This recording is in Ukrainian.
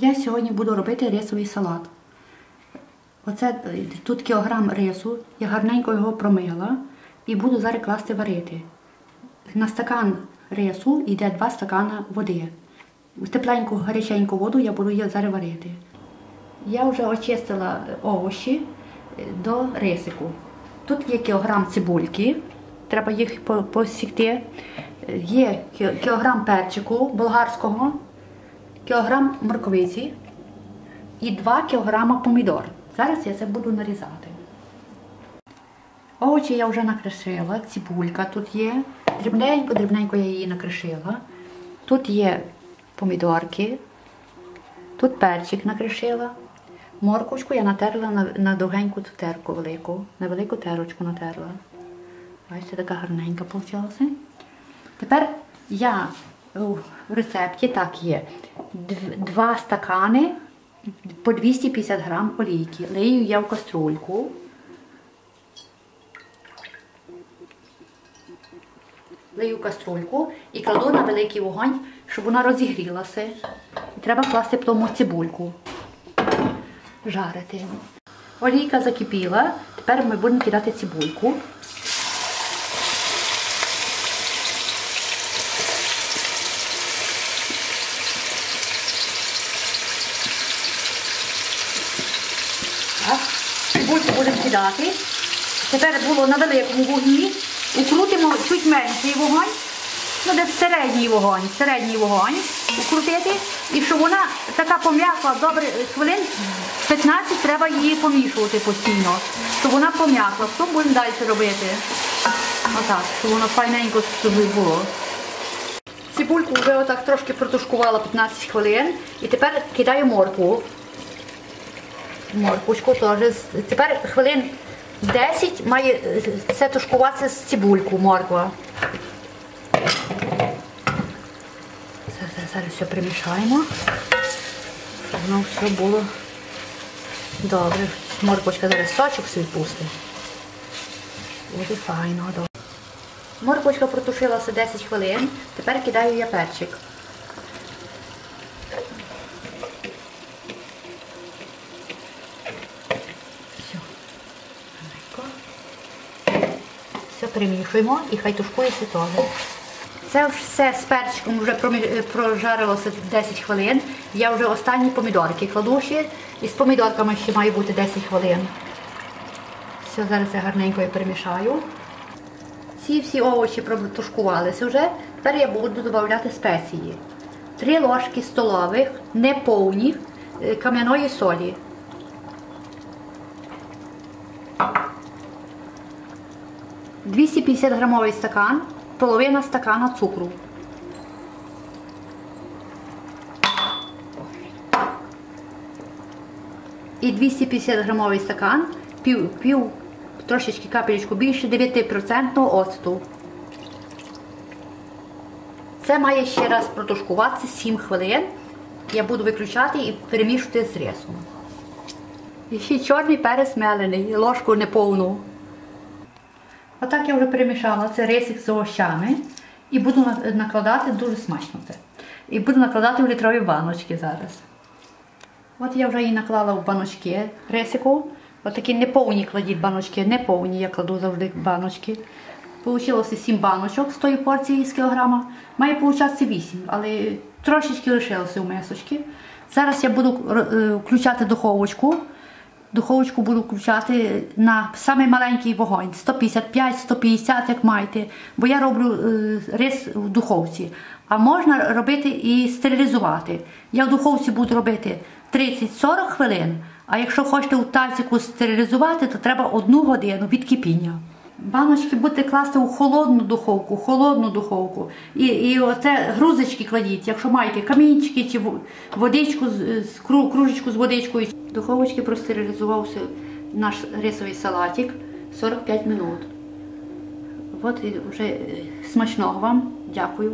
Я сьогодні буду робити рисовий салат. Оце е, тут кілограм рису, я гарненько його промила і буду зараз класти варити. На стакан рису йде 2 стакана води. Тепленьку гаряченьку воду я буду її зараз варити. Я вже очистила овочі е, до рисику. Тут є кілограм цибульки, треба їх посікти. Е, Є кілограм перчику болгарського, кілограм морковиці і 2 кілограма помідор. Зараз я це буду нарізати. Овочі я вже накришила, цибулька тут є. Дрібненько, дрібненько я її накришила. Тут є помідорки, тут перчик накришила. Морквочку я натерла на, на довгеньку терку велику, на велику терочку натерла. Бачите, така гарненька вийшла. Тепер я у рецепті так є. Два стакани по 250 грам олійки. Лию я в каструльку. Лию в каструльку і кладу на великий вогонь, щоб вона розігрілася. І треба класти в тому цибульку. Жарити. Олійка закипіла. Тепер ми будемо кидати цибульку. Цибульку будемо кидати. Тепер було на великому вогні. Укрутимо чуть менший вогонь. Ну, десь середній вогонь, середній вогонь укрутити. І щоб вона така пом'якла добре хвилин 15 треба її помішувати постійно. Щоб вона пом'якла. Що будемо далі робити? Отак, щоб воно файненько було. Цибульку вже отак трошки протушкувала 15 хвилин. І тепер кидаю моркву. Морквочку теж. Тепер хвилин 10 має е, це тушкуватися з цибульку, морква. Зараз, зараз все примішаємо, воно все було добре. Морквочка зараз сочок свій пустить. Буде файно, добре. Морквочка протушилася 10 хвилин, тепер кидаю я перчик. Перемішуємо і хай тушкується теж. Це все з перчиком вже прожарилося 10 хвилин. Я вже останні помідорки кладу ще. І з помідорками ще має бути 10 хвилин. Все, зараз я гарненько перемішаю. Ці всі овочі протушкувалися вже. Тепер я буду додавати спеції. Три ложки столових, неповні, е, кам'яної солі. – 250 грамовий стакан, половина стакана цукру. І 250 грамовий стакан, пів, пів трошечки капелечку більше 9% оцту. Це має ще раз протушкуватися 7 хвилин. Я буду виключати і перемішувати з рисом. І ще чорний перець мелений, ложку неповну. Отак я вже перемішала це рисик з овощами і буду накладати дуже смачно це. І буду накладати в літрові баночки зараз. От я вже її наклала в баночки рисику. Отакі неповні кладіть баночки, неповні, я кладу завжди баночки. Получилося 7 баночок з тої порції з кілограма. Має получатися 8, але трошечки лишилося у мисочки. Зараз я буду е, включати духовочку. Духовочку буду включати на самий маленький вогонь 155-150, як маєте. Бо я роблю е, рис в духовці. А можна робити і стерилізувати. Я в духовці буду робити 30-40 хвилин. А якщо хочете у тазику стерилізувати, то треба одну годину від кипіння. Баночки будете класти у холодну духовку, холодну духовку. І, і оце грузочки кладіть, якщо маєте камінчики чи водичку, з кружечку з водичкою. Духовочки простерилізувався наш рисовий салатик 45 минут. От і вже е, смачного вам. Дякую.